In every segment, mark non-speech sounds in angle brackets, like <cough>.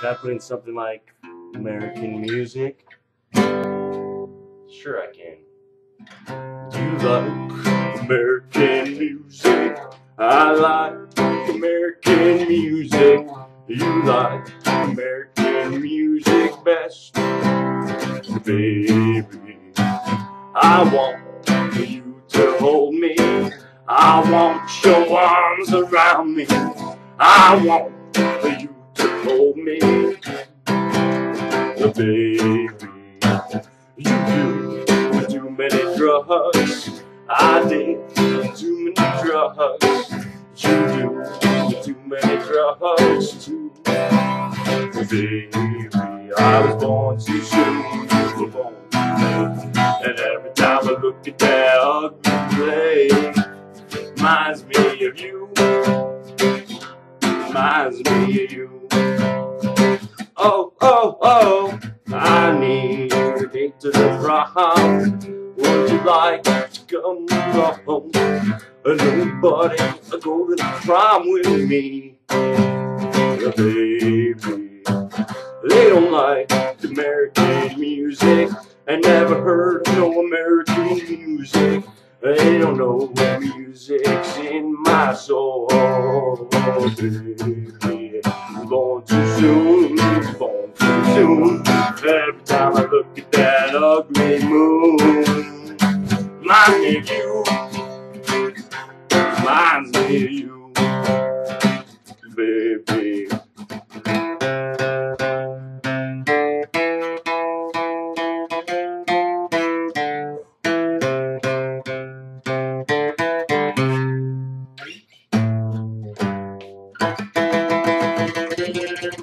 Could I put in something like American music? Sure, I can. Do you like American music? I like American music. You like American music best, baby. I want you to hold me. I want your arms around me. I want hold me, baby. You do too many drugs. I did too many drugs. You do too many drugs too, baby. I was born soon. You were born. And every time I look at that ugly place, reminds me of you. Reminds me of you. Oh, oh, oh, I need to get to the prom. Would you like to come along? Nobody go to the prom with me, baby. They don't like American music and never heard no American music. They don't know music's in my soul, baby. Soon, born too soon. Every time I look at that ugly moon, reminds me of you, reminds me of you,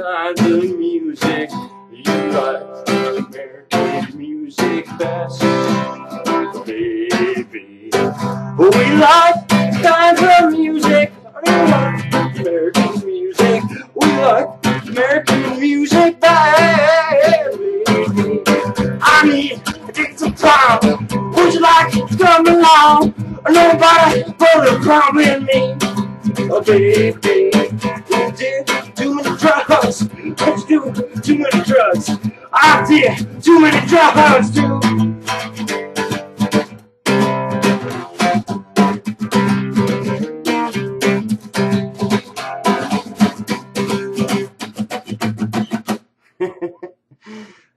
I of music you like. American music best, baby. We like the kind of music. We like American music. We like American music, baby. I need to get some time. Would you like to come along? Nobody but a with me. Oh, baby, drugs. I did too many drugs, <laughs> too.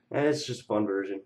That's just fun version.